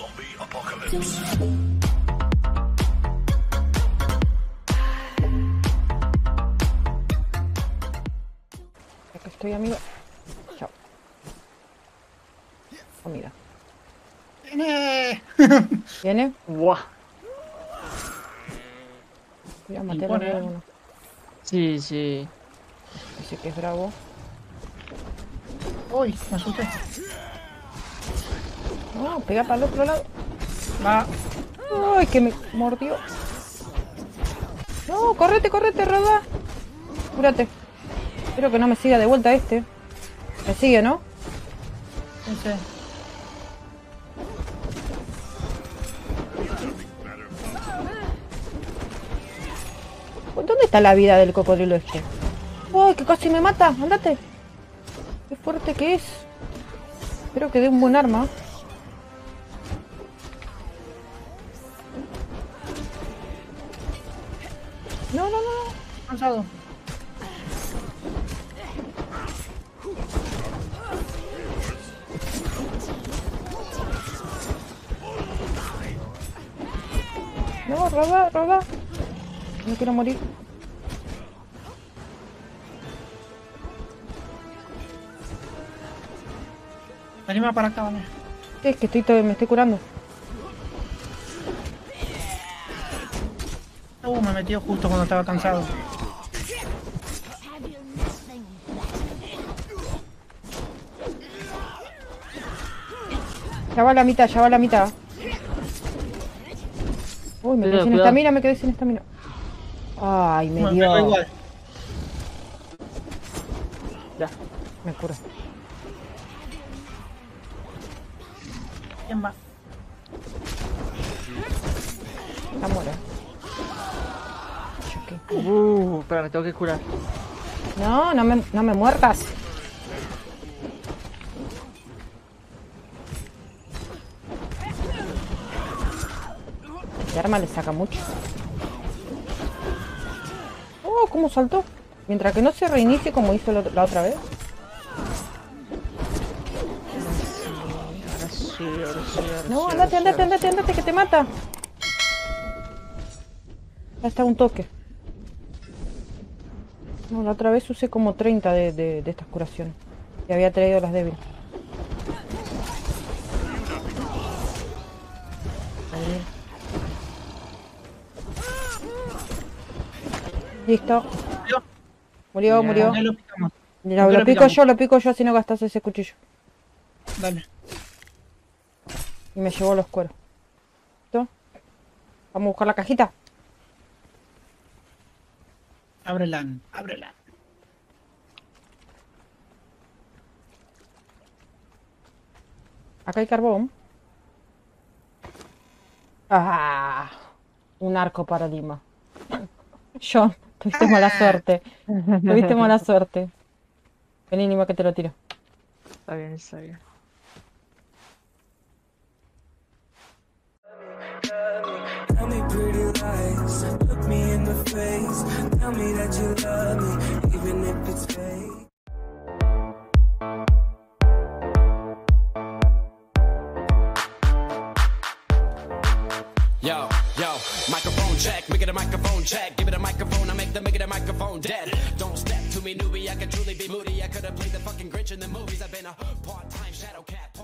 Aquí estoy, amigo. Chao. Comida. ¡Viene! ¿Viene? Buah. Voy a matar a ¿eh? alguno. Sí, sí. Ese que es bravo. Uy, me asusté. No, pega para el otro lado. Va. Ay, que me mordió. No, correte, correte, roda. Cúrate. Espero que no me siga de vuelta este. Me sigue, ¿no? Ese. ¿Dónde está la vida del cocodrilo este? ¡Ay, que casi me mata! ¡Andate! ¡Qué fuerte que es! Espero que dé un buen arma. No, no, no, no. Cansado. No, roda, roda. No quiero morir. Anima para acá, vale. Es que estoy me estoy curando. Uh, me metió justo cuando estaba cansado. Ya va la mitad, ya va la mitad. Uy, me quedé sin cuidado. estamina, me quedé sin estamina. Ay, me Bueno, dio. pero igual. Ya. Me curo. ¿Quién va? La muero. Choqué. Uh, espera, me tengo que curar. No, no me, no me muertas. Este arma le saca mucho. Oh, cómo saltó. Mientras que no se reinicie como hizo la, otra vez. Ahora sí, ahora sí, ahora sí, No, andate, andate, andate, andate, que te mata. Ya está un toque. No, la otra vez usé como 30 de, de, de estas curaciones. Y había traído las débiles. Listo. Murió. Murió, lo. Lo, ¿Por qué lo lo pico yo, lo pico yo, si no gastas ese cuchillo. Dale. Y me llevó los cueros. ¿Listo? Vamos a buscar la cajita. Ábrela, ábrela. Acá hay carbón. Ah, un arco para Lima. John, tuviste mala suerte. Tuviste mala suerte. Vení, Lima, que te lo tiro. Está bien, está bien. Tell me that you love me, even if it's fake. Yo, yo, microphone check, make it a microphone check. Give it a microphone, I make the make it a microphone dead. Don't step to me, newbie, I could truly be moody. I could have played the fucking Grinch in the movies. I've been a part time shadow cat.